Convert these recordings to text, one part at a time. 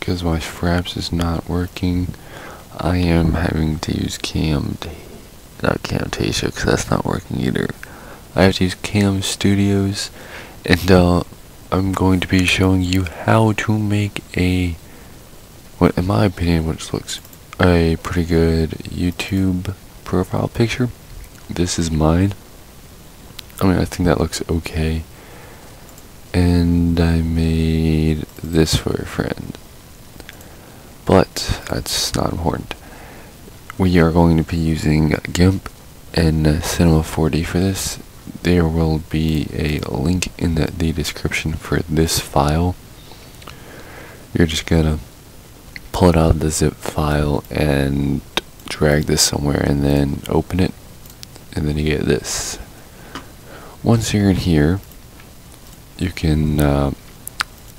because my Fraps is not working, I am having to use Cam, not Camtasia, because that's not working either. I have to use Cam Studios, and uh, I'm going to be showing you how to make a, what in my opinion, which looks a pretty good YouTube profile picture. This is mine. I mean, I think that looks okay. And I made this for a friend but that's not important. We are going to be using GIMP and uh, Cinema 4D for this. There will be a link in the, the description for this file. You're just gonna pull it out of the zip file and drag this somewhere and then open it and then you get this. Once you're in here, you can uh,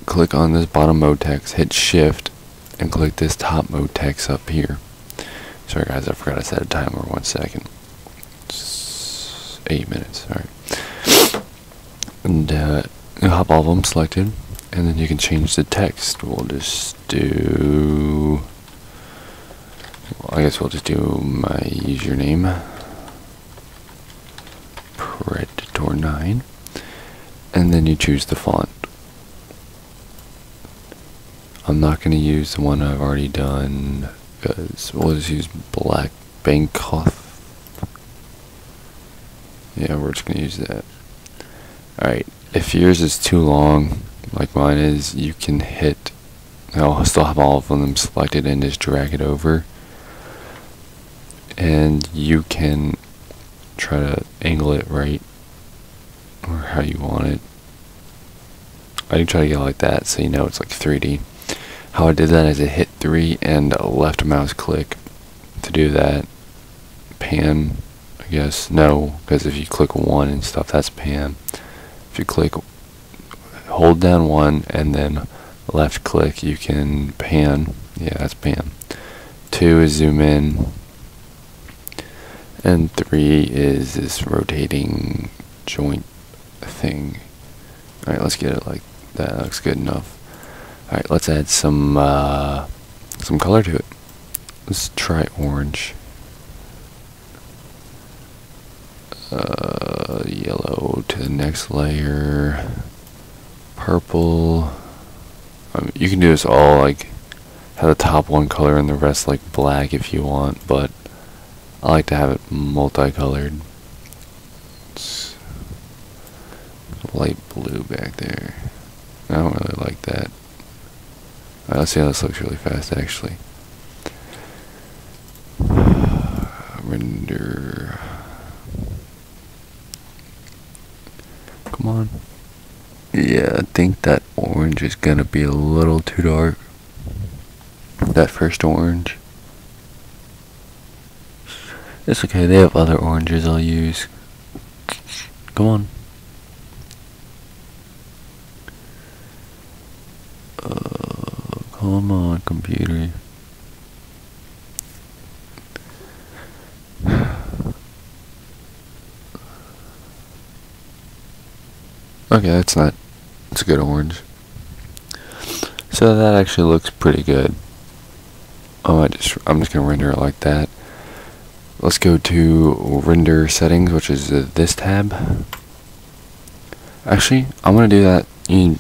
click on this bottom MoText, hit shift, and click this top MoText up here. Sorry guys, I forgot I set a timer. One second. It's eight minutes. All right. And uh, you have all of them selected, and then you can change the text. We'll just do. Well, I guess we'll just do my username. Predator nine, and then you choose the font. I'm not going to use the one I've already done because we'll just use Black Bangkok. Yeah, we're just going to use that. Alright, if yours is too long, like mine is, you can hit, I'll still have all of them selected and just drag it over. And you can try to angle it right, or how you want it. I try to get like that so you know it's like 3D. How I did that is I hit 3 and left mouse click to do that. Pan, I guess. No, because if you click 1 and stuff, that's pan. If you click, hold down 1 and then left click, you can pan. Yeah, that's pan. 2 is zoom in. And 3 is this rotating joint thing. Alright, let's get it like that. That looks good enough. Alright, let's add some uh, some color to it. Let's try orange. Uh, yellow to the next layer. Purple. Um, you can do this all like have the top one color and the rest like black if you want, but I like to have it multicolored. It's light blue back there. I don't really like that. Alright, let's see how this looks really fast actually. Render. Come on. Yeah, think that orange is gonna be a little too dark. That first orange. It's okay, they have other oranges I'll use. Come on. Uh, come on, computer. Okay, that's not. It's a good orange. So that actually looks pretty good. Oh, I just I'm just gonna render it like that. Let's go to render settings, which is this tab. Actually, I'm gonna do that in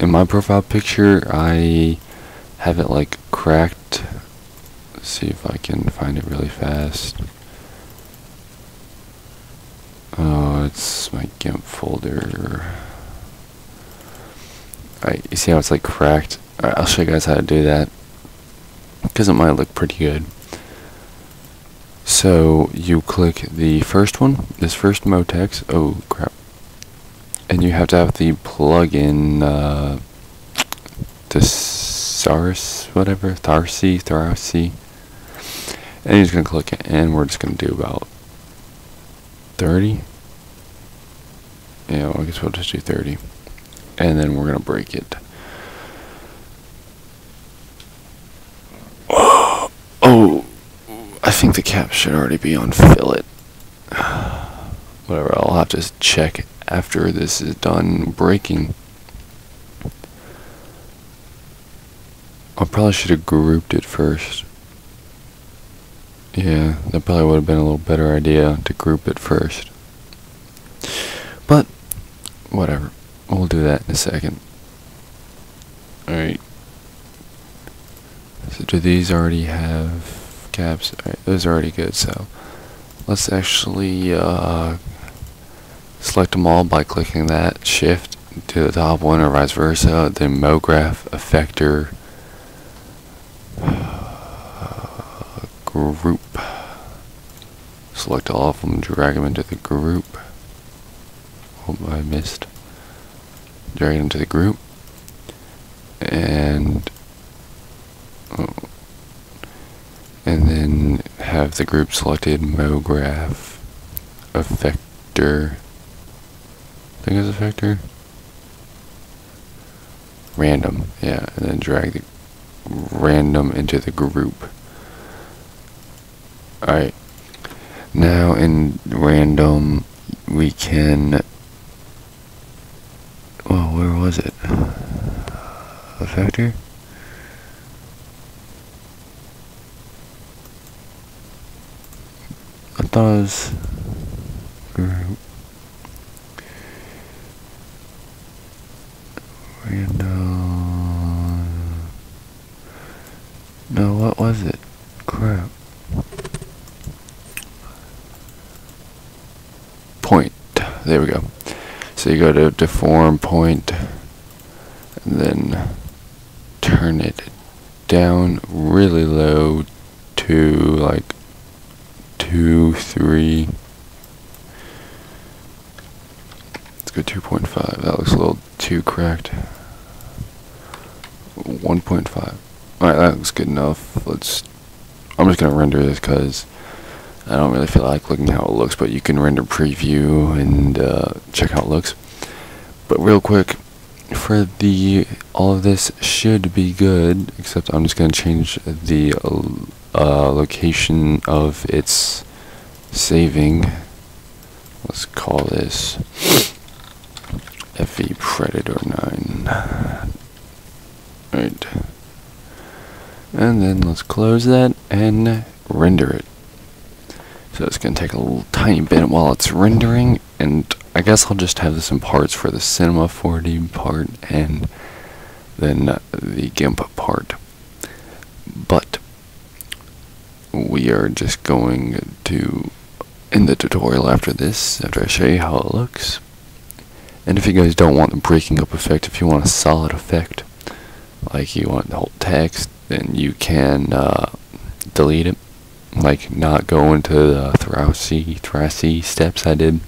in my profile picture. I have it like cracked. Let's see if I can find it really fast. Oh, it's my GIMP folder. Alright, you see how it's like cracked? Alright, I'll show you guys how to do that. Because it might look pretty good. So, you click the first one, this first MoText. Oh, crap. And you have to have the plugin, uh, Thesaurus, whatever, Tharsi, Tharsi. And you're just going to click it, and we're just going to do about 30. Yeah, well, I guess we'll just do 30. And then we're going to break it. Oh, I think the cap should already be on fillet. Whatever, I'll have to check after this is done breaking. I probably should have grouped it first. Yeah, that probably would have been a little better idea to group it first. But, whatever. We'll do that in a second. Alright. So do these already have caps? Alright, those are already good, so let's actually uh, select them all by clicking that shift to the top one or vice versa, then MoGraph effector group. Select all of them, drag them into the group. Oh, I missed. Drag it into the group. And and then have the group selected MoGraph effector. I think it's effector. Random, yeah, and then drag the random into the group. Alright. Now in random we can was it? Effector? I thought it was no what was it? Crap. Point. There we go. So you go to deform point then turn it down really low to like two, three. Let's go 2.5. That looks a little too cracked. 1.5. Alright, that looks good enough. Let's. I'm just gonna render this because I don't really feel like looking how it looks, but you can render preview and uh, check how it looks. But real quick, for the all of this should be good, except I'm just gonna change the uh, location of its saving. Let's call this FE Predator 9. Right. And then let's close that and render it. So it's going to take a little tiny bit while it's rendering, and I guess I'll just have this in parts for the Cinema 4D part and then the GIMP part. But we are just going to end the tutorial after this, after I show you how it looks. And if you guys don't want the breaking up effect, if you want a solid effect, like you want the whole text, then you can uh, delete it. Like not go into the Thrasy, Thrasy steps I did.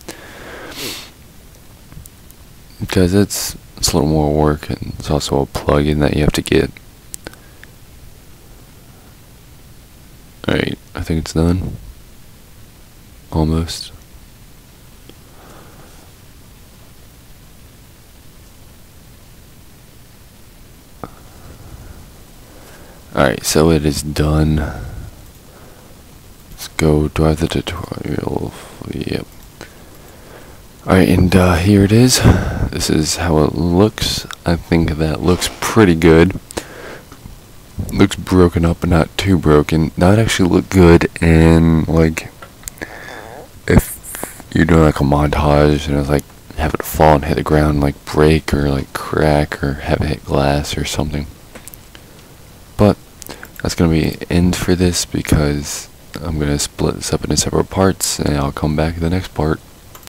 Because it's, it's a little more work and it's also a plugin that you have to get. Alright, I think it's done. Almost. Alright, so it is done. Let's go drive the tutorial. Yep. Alright, and uh, here it is. This is how it looks. I think that looks pretty good. Looks broken up, but not too broken. That actually look good, and like, if you're doing like a montage and it's like have it fall and hit the ground, like break or like crack or have it hit glass or something. But that's gonna be end for this because I'm gonna split this up into separate parts, and I'll come back to the next part.